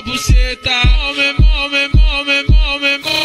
buceta. Mome, mome, mome, mome, mome.